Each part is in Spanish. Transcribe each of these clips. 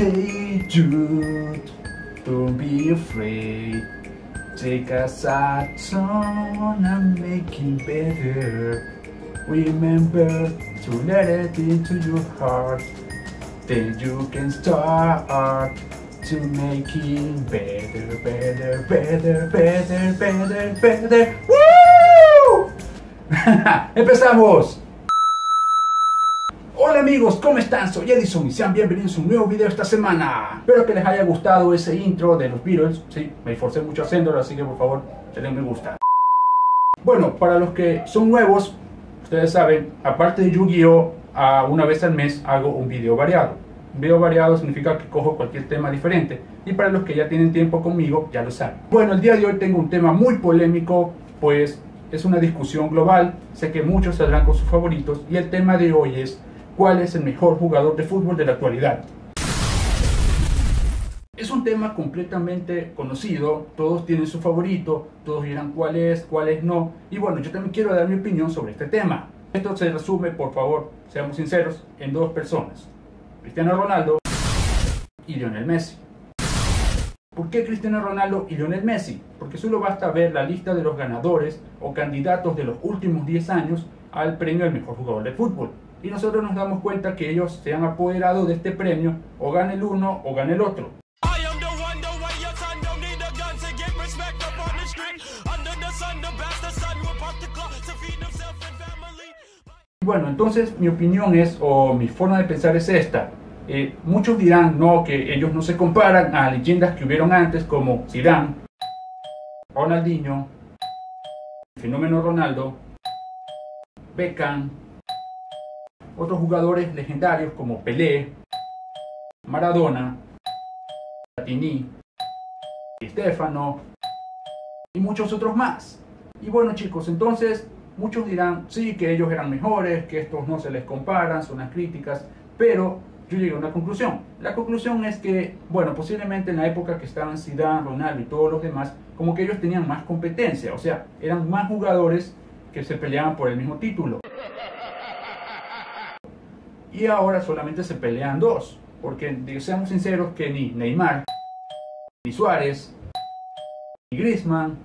Hey Jude, don't be afraid. Take a sad song and make it better. Remember to let it into your heart. Then you can start to make it better, better, better, better, better, better. ¡Woo! ¡Empezamos! Amigos, ¿cómo están? Soy Edison y sean bienvenidos a un nuevo video esta semana. Espero que les haya gustado ese intro de los Beatles. Sí, me esforcé mucho haciéndolo, así que por favor, denle me gusta. Bueno, para los que son nuevos, ustedes saben, aparte de Yu-Gi-Oh! una vez al mes hago un video variado. Un video variado significa que cojo cualquier tema diferente. Y para los que ya tienen tiempo conmigo, ya lo saben. Bueno, el día de hoy tengo un tema muy polémico, pues es una discusión global. Sé que muchos saldrán con sus favoritos. Y el tema de hoy es cuál es el mejor jugador de fútbol de la actualidad. Es un tema completamente conocido, todos tienen su favorito, todos dirán cuál es, cuál es no, y bueno, yo también quiero dar mi opinión sobre este tema. Esto se resume, por favor, seamos sinceros, en dos personas, Cristiano Ronaldo y Lionel Messi. ¿Por qué Cristiano Ronaldo y Lionel Messi? Porque solo basta ver la lista de los ganadores o candidatos de los últimos 10 años al premio al mejor jugador de fútbol y nosotros nos damos cuenta que ellos se han apoderado de este premio o gana el uno o gana el otro. Bueno, entonces mi opinión es, o mi forma de pensar es esta. Eh, muchos dirán no, que ellos no se comparan a leyendas que hubieron antes como Zidane, Ronaldinho, fenómeno Ronaldo, Beckham, otros jugadores legendarios como Pelé, Maradona, Platini, Stefano y muchos otros más. Y bueno chicos, entonces muchos dirán, sí, que ellos eran mejores, que estos no se les comparan, son las críticas, pero yo llegué a una conclusión. La conclusión es que, bueno, posiblemente en la época que estaban Zidane, Ronaldo y todos los demás, como que ellos tenían más competencia, o sea, eran más jugadores que se peleaban por el mismo título y ahora solamente se pelean dos. Porque seamos sinceros que ni Neymar, ni Suárez, ni Griezmann,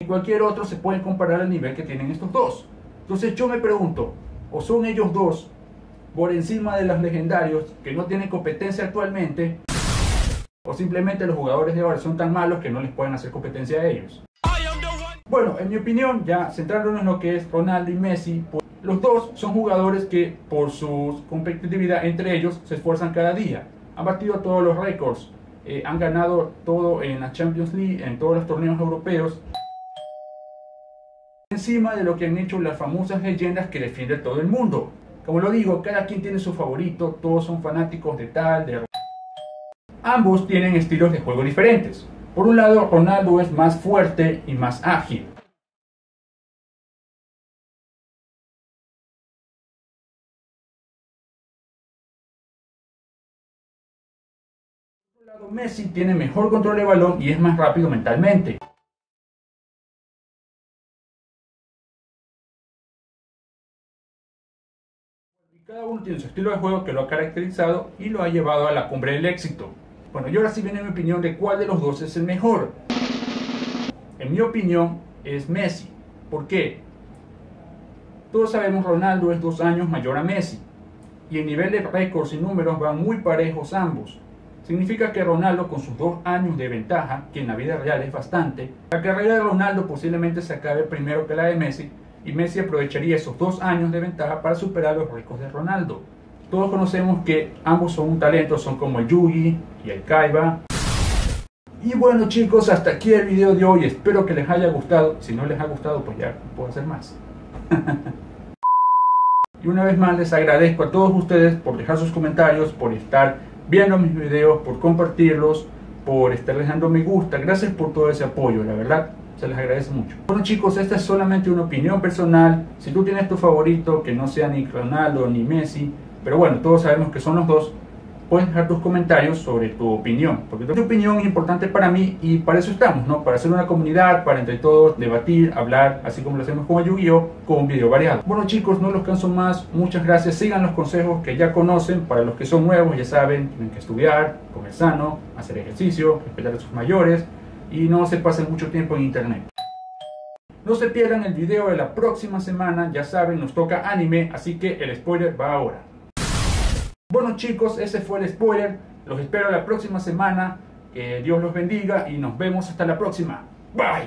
ni cualquier otro se pueden comparar al nivel que tienen estos dos. Entonces yo me pregunto, ¿o son ellos dos por encima de los legendarios que no tienen competencia actualmente? ¿O simplemente los jugadores de ahora son tan malos que no les pueden hacer competencia a ellos? Bueno, en mi opinión, ya centrándonos en lo que es Ronaldo y Messi, los dos son jugadores que por su competitividad entre ellos se esfuerzan cada día. Han batido todos los récords, eh, han ganado todo en la Champions League, en todos los torneos europeos. Encima de lo que han hecho las famosas leyendas que defiende todo el mundo. Como lo digo, cada quien tiene su favorito, todos son fanáticos de tal, de... Ambos tienen estilos de juego diferentes. Por un lado, Ronaldo es más fuerte y más ágil. Messi tiene mejor control de balón y es más rápido mentalmente. cada uno tiene su estilo de juego que lo ha caracterizado y lo ha llevado a la cumbre del éxito. Bueno, y ahora sí viene mi opinión de cuál de los dos es el mejor. En mi opinión es Messi. ¿Por qué? Todos sabemos Ronaldo es dos años mayor a Messi. Y en nivel de récords y números van muy parejos ambos. Significa que Ronaldo con sus dos años de ventaja, que en la vida real es bastante, la carrera de Ronaldo posiblemente se acabe primero que la de Messi y Messi aprovecharía esos dos años de ventaja para superar los récords de Ronaldo. Todos conocemos que ambos son un talento, son como el Yugi y el Kaiba. Y bueno chicos, hasta aquí el video de hoy, espero que les haya gustado. Si no les ha gustado, pues ya puedo hacer más. y una vez más les agradezco a todos ustedes por dejar sus comentarios, por estar viendo mis videos, por compartirlos, por estar dejando me gusta. Gracias por todo ese apoyo, la verdad, se les agradece mucho. Bueno chicos, esta es solamente una opinión personal. Si tú tienes tu favorito, que no sea ni Ronaldo ni Messi, pero bueno, todos sabemos que son los dos, puedes dejar tus comentarios sobre tu opinión, porque tu opinión es importante para mí y para eso estamos, ¿no? Para hacer una comunidad, para entre todos debatir, hablar, así como lo hacemos con Yu-Gi-Oh, con un video variado. Bueno chicos, no los canso más, muchas gracias, sigan los consejos que ya conocen, para los que son nuevos ya saben, tienen que estudiar, comer sano, hacer ejercicio, respetar a sus mayores y no se pasen mucho tiempo en internet. No se pierdan el video de la próxima semana, ya saben, nos toca anime, así que el spoiler va ahora. Bueno chicos, ese fue el spoiler, los espero la próxima semana, que Dios los bendiga y nos vemos hasta la próxima. Bye.